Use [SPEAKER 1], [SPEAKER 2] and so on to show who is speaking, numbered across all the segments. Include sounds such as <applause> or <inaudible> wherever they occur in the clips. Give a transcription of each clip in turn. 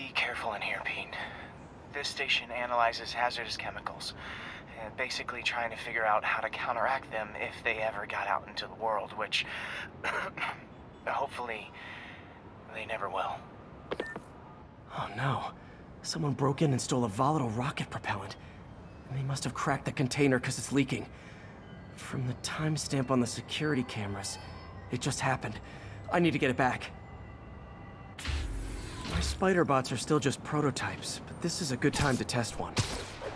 [SPEAKER 1] be careful in here, Pete. This station analyzes hazardous chemicals, uh, basically trying to figure out how to counteract them if they ever got out into the world, which <coughs> hopefully they never will.
[SPEAKER 2] Oh no. Someone broke in and stole a volatile rocket propellant. They must have cracked the container because it's leaking. From the timestamp on the security cameras, it just happened. I need to get it back. My spider bots are still just prototypes, but this is a good time to test one.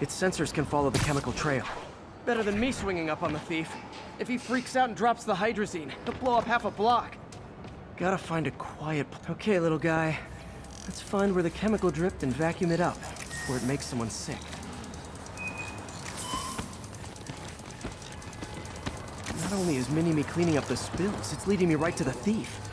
[SPEAKER 2] Its sensors can follow the chemical trail. Better than me swinging up on the thief. If he freaks out and drops the hydrazine, he'll blow up half a block. Gotta find a quiet... Okay, little guy. Let's find where the chemical dripped and vacuum it up before it makes someone sick. Not only is Mini-Me cleaning up the spills, it's leading me right to the thief.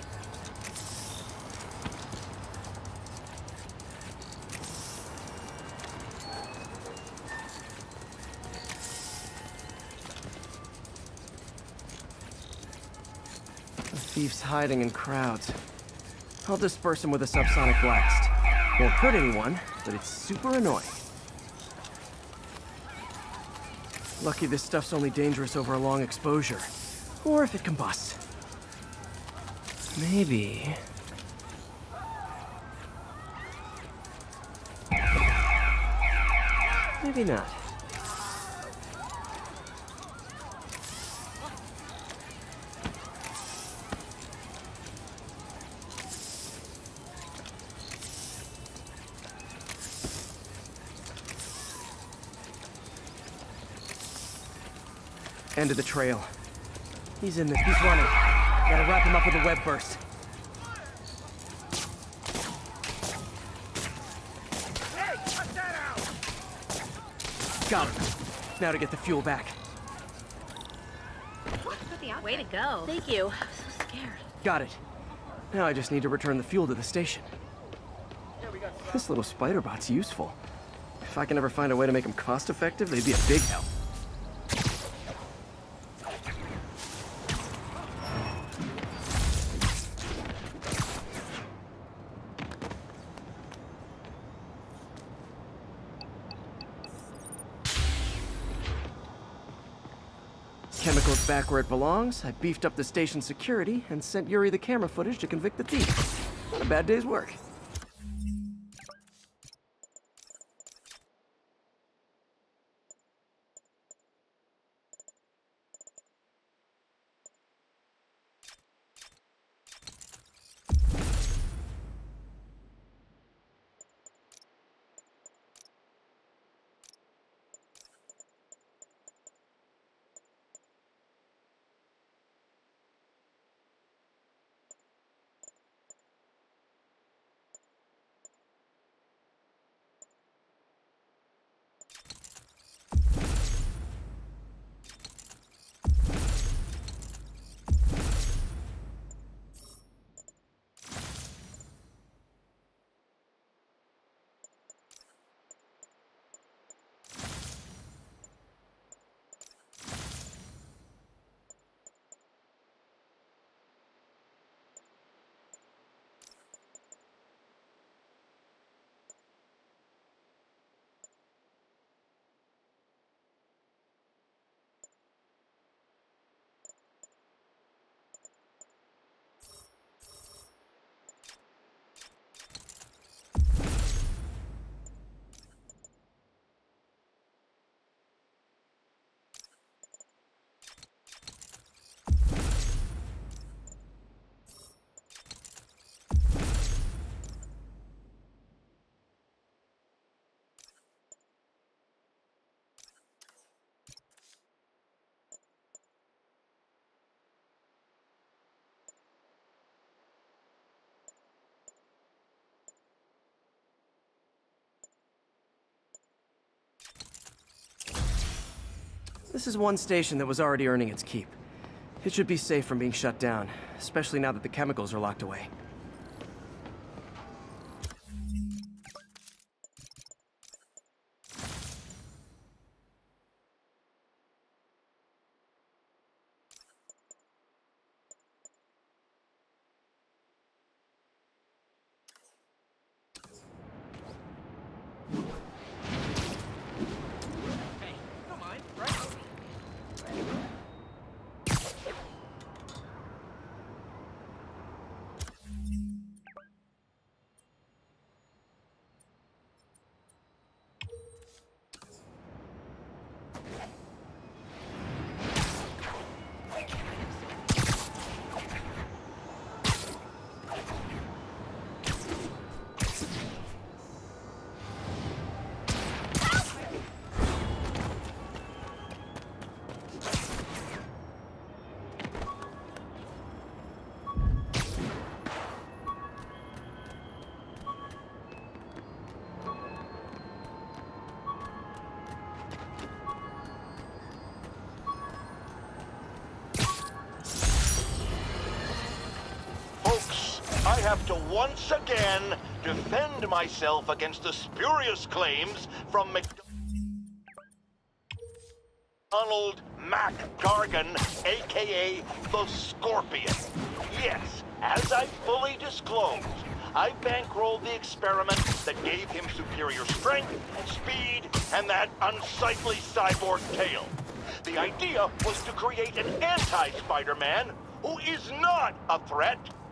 [SPEAKER 2] Thief's hiding in crowds. I'll disperse them with a subsonic blast. Won't hurt anyone, but it's super annoying. Lucky this stuff's only dangerous over a long exposure. Or if it combusts. Maybe... Maybe not. End of the trail. He's in this. He's running. Gotta wrap him up with a web burst. Got him. Now to get the fuel back.
[SPEAKER 3] Way to go. Thank you. I'm so scared.
[SPEAKER 2] Got it. Now I just need to return the fuel to the station. This little spider bot's useful. If I can ever find a way to make them cost-effective, they'd be a big help. Where it belongs, I beefed up the station security and sent Yuri the camera footage to convict the thief. Not a bad day's work. This is one station that was already earning its keep. It should be safe from being shut down, especially now that the chemicals are locked away.
[SPEAKER 4] Have to once again defend myself against the spurious claims from MacDonald Mac Gargan, aka the Scorpion. Yes, as I fully disclosed, I bankrolled the experiment that gave him superior strength, speed, and that unsightly cyborg tail. The idea was to create an anti-Spider-Man who is not a threat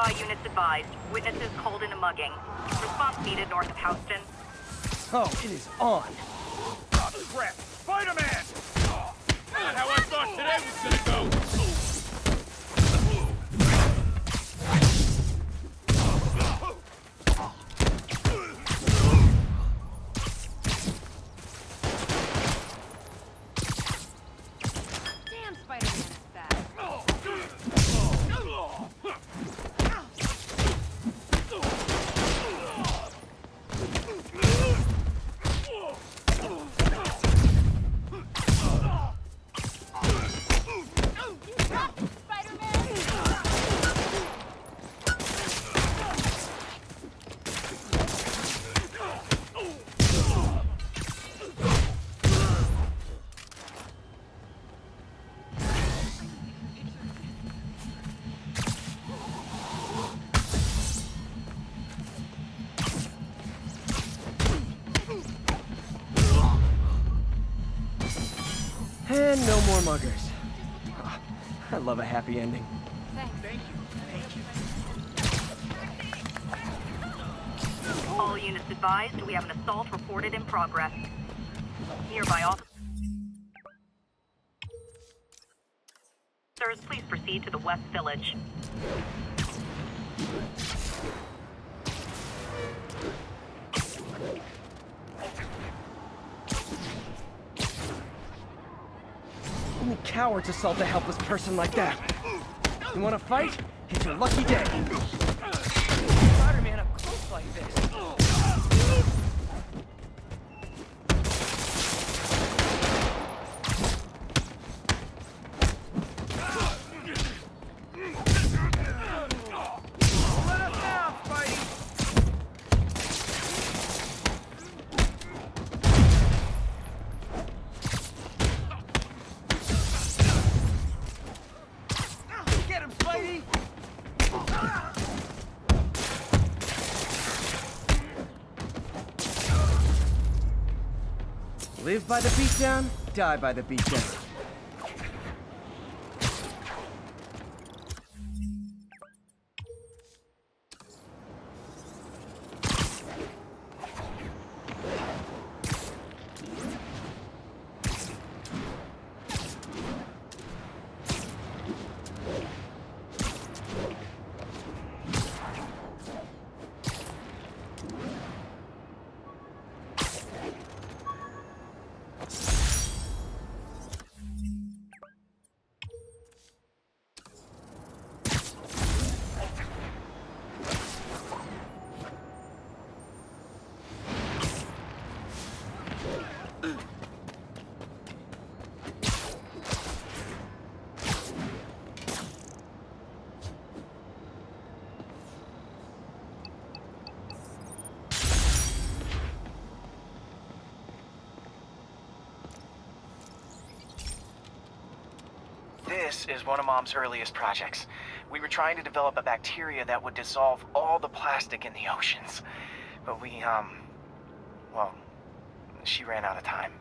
[SPEAKER 5] Nearby units advised. Witnesses called in a mugging. Response needed north of Houston.
[SPEAKER 2] Oh, it is on!
[SPEAKER 6] Oh, crap! Spider-Man! Not how I thought today was gonna go!
[SPEAKER 2] Muggers. Ah, I love a happy ending.
[SPEAKER 5] All units advised. We have an assault reported in progress. Nearby officers, please proceed to the West Village.
[SPEAKER 2] Cowards assault a helpless person like that. You wanna fight? It's your lucky day. Spider-Man up close like this. By the beatdown, die by the beatdown.
[SPEAKER 1] Is one of Mom's earliest projects. We were trying to develop a bacteria that would dissolve all the plastic in the oceans. But we, um, well, she ran out of time.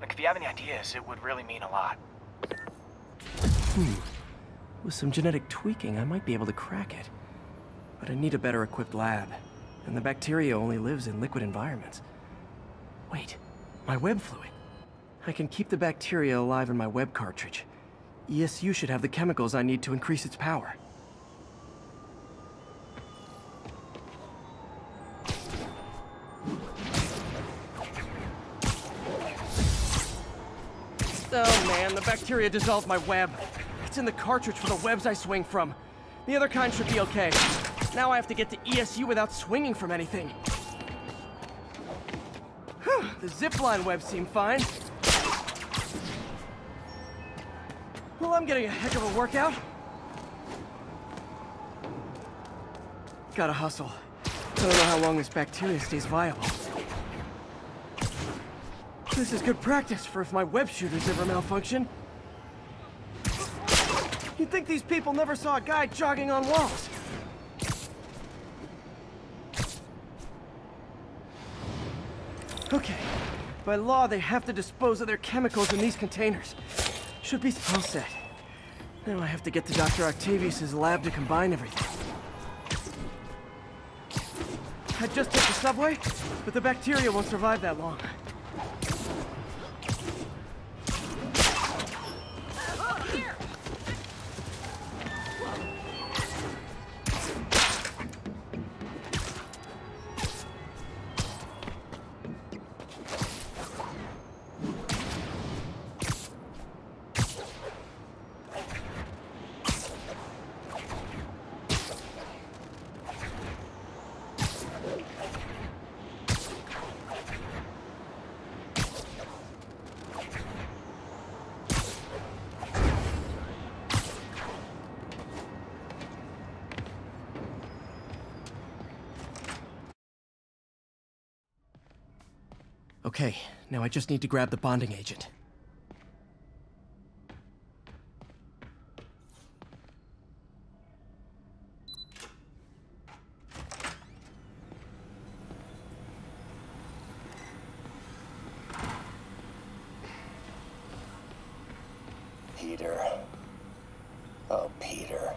[SPEAKER 1] Look, if you have any ideas, it would really mean a lot.
[SPEAKER 2] With some genetic tweaking, I might be able to crack it. But I need a better equipped lab. And the bacteria only lives in liquid environments. Wait, my web fluid. I can keep the bacteria alive in my web cartridge. ESU should have the chemicals I need to increase its power. Oh man, the bacteria dissolved my web. It's in the cartridge for the webs I swing from. The other kind should be okay. Now I have to get to ESU without swinging from anything. Whew, the zipline webs seem fine. I'm getting a heck of a workout. Gotta hustle. I don't know how long this bacteria stays viable. This is good practice for if my web shooters ever malfunction. You'd think these people never saw a guy jogging on walls. Okay. By law, they have to dispose of their chemicals in these containers. Should be all set. Now I have to get to Dr. Octavius's lab to combine everything. I just hit the subway, but the bacteria won't survive that long. Okay, now I just need to grab the bonding agent.
[SPEAKER 7] Peter. Oh, Peter.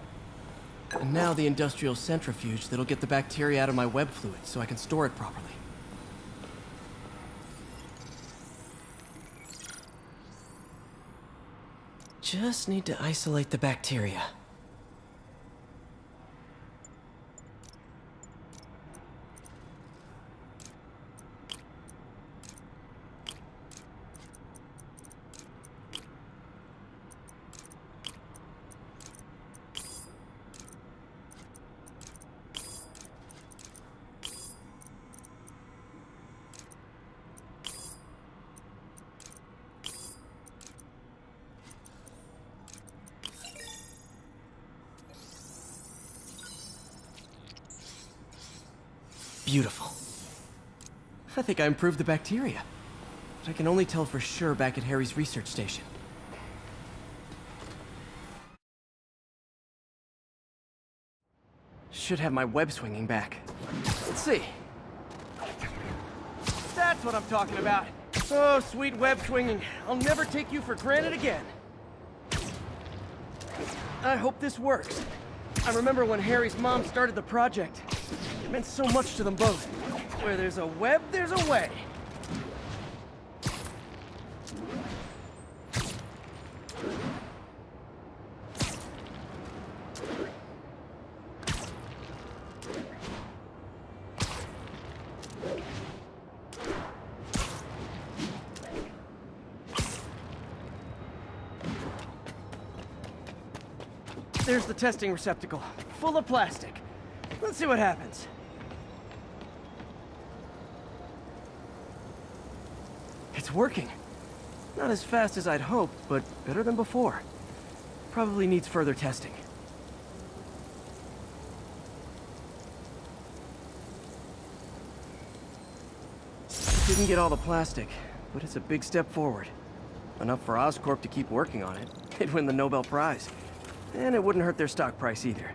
[SPEAKER 2] And now the industrial centrifuge that'll get the bacteria out of my web fluid so I can store it properly. Just need to isolate the bacteria. Beautiful. I think I improved the bacteria. But I can only tell for sure back at Harry's research station. Should have my web swinging back. Let's see. That's what I'm talking about. Oh, sweet web swinging. I'll never take you for granted again. I hope this works. I remember when Harry's mom started the project. Meant so much to them both. Where there's a web, there's a way. There's the testing receptacle, full of plastic. Let's see what happens. It's working. Not as fast as I'd hoped, but better than before. Probably needs further testing. Didn't get all the plastic, but it's a big step forward. Enough for Oscorp to keep working on it. <laughs> They'd win the Nobel Prize. And it wouldn't hurt their stock price either.